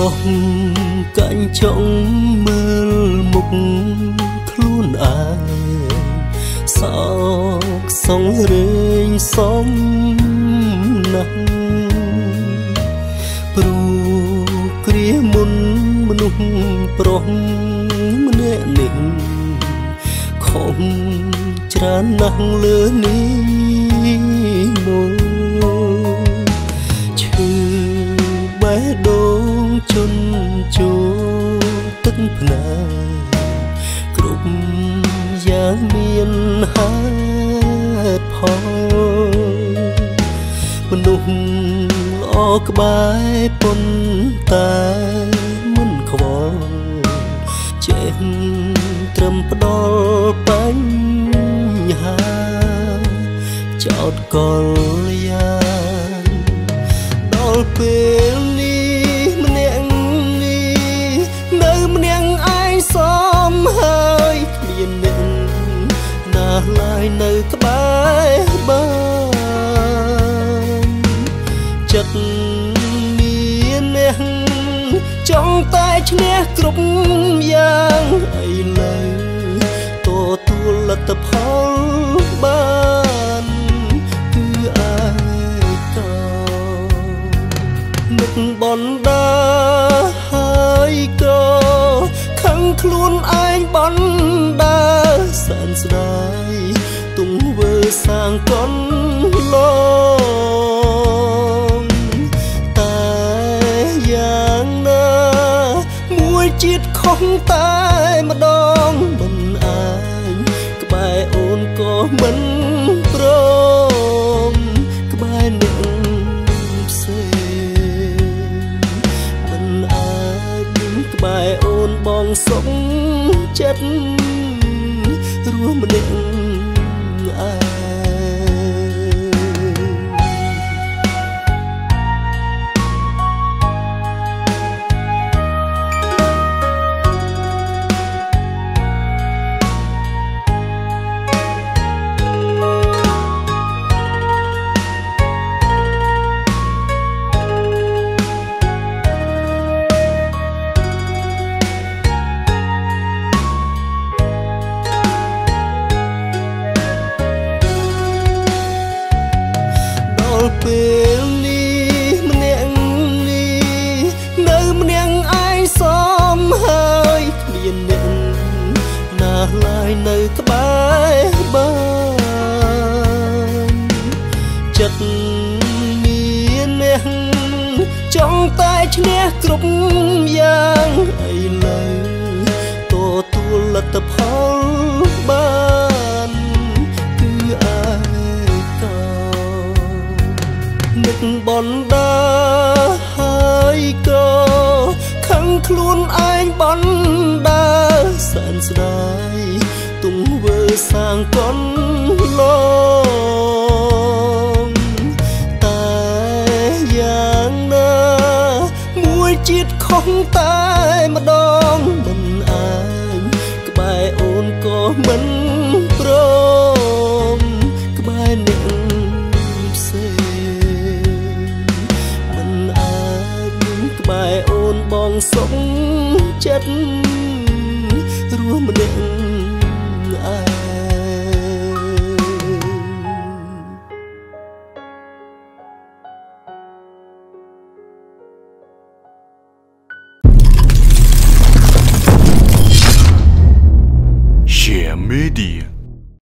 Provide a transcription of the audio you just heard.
លោះកាញ់ចង់មើលមុខខ្លួនឯងសោកសងរែងសំណាស់ព្រោះគ្រាមុនមនុស្សប្រុសម្នាក់នេះខំច្រើនណាស់លើនេះ ប់យ៉ាងមានហេតុផលមនុស្សល្អក្បែរប៉ុន្តែមិនខ្វល់ចេះត្រឹមផ្ដល់បញ្ហាចោតកល យនៅក្បែរបានចិត្តមានអ្នកចង់តែឈ្នះគ្រប់យ៉ាងឥឡូវទទួលលទ្ធផលបានគឺឯកោនឹកបណ្ដាហើយក៏ខឹងខ្លួនឯងបណ្ដាសែនស្ដាយទង្វើសា ងកនឡងតែយ៉ាងណាមួយជាតិខុសតែម្ដងមិនអាចក្បែរអូនក៏មិនព្រមក្បែរអ្នកផ្សេងមិនអាចក្បែរអូនបងសុខចិត្តរស់ម្នាក់ឯង ឡើយនៅក្បែរបានចិត្តមានអ្នកចង់តែឈ្នះគ្រប់យ៉ាងឥឡូវទទួលលទ្ធផលបានគឺឯកោនឹកបណ្ដាហើយក៏ខឹងខ្លួនឯងបណ្ដាសែនស្ដាយទង្វើ សាងកនឡងតែយ៉ាងណាមួយជាតិខុសតែម្ដងមិនអាចក្បែរអូនក៏មិនព្រមក្បែរអ្នកផ្សេងមិនអាចក្បែរអូនបងសុខចិត្តរស់ម្នាក់ Share Media